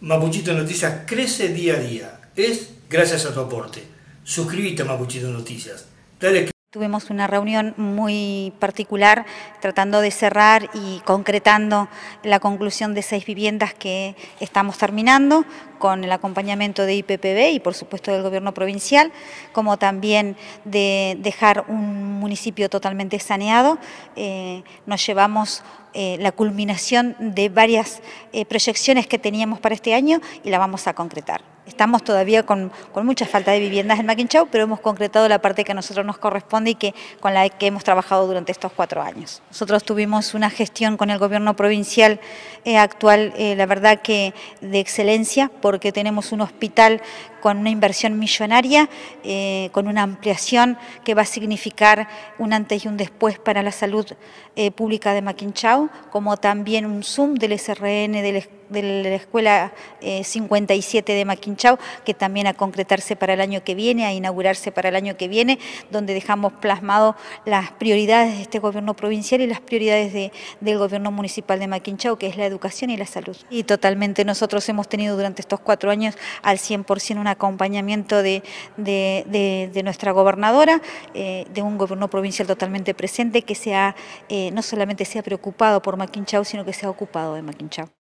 Mapuchito Noticias crece día a día. Es gracias a tu aporte. Suscríbete a Mapuchito Noticias. Dale Tuvimos una reunión muy particular tratando de cerrar y concretando la conclusión de seis viviendas que estamos terminando con el acompañamiento de IPPB y por supuesto del gobierno provincial, como también de dejar un municipio totalmente saneado. Eh, nos llevamos eh, la culminación de varias eh, proyecciones que teníamos para este año y la vamos a concretar. Estamos todavía con, mucha falta de viviendas en Maquinchau, pero hemos concretado la parte que a nosotros nos corresponde y que con la que hemos trabajado durante estos cuatro años. Nosotros tuvimos una gestión con el gobierno provincial eh, actual, eh, la verdad que de excelencia, porque tenemos un hospital con una inversión millonaria, eh, con una ampliación que va a significar un antes y un después para la salud pública de Maquinchau, como también un Zoom del SRN del de la Escuela 57 de Maquinchau que también a concretarse para el año que viene, a inaugurarse para el año que viene, donde dejamos plasmado las prioridades de este gobierno provincial y las prioridades del gobierno municipal de Maquinchau, que es la educación y la salud. Y totalmente nosotros hemos tenido durante estos cuatro años al 100% un acompañamiento de, nuestra gobernadora, eh, de un gobierno provincial totalmente presente que sea, eh, no solamente se ha preocupado por Maquinchau, sino que se ha ocupado de Maquinchau.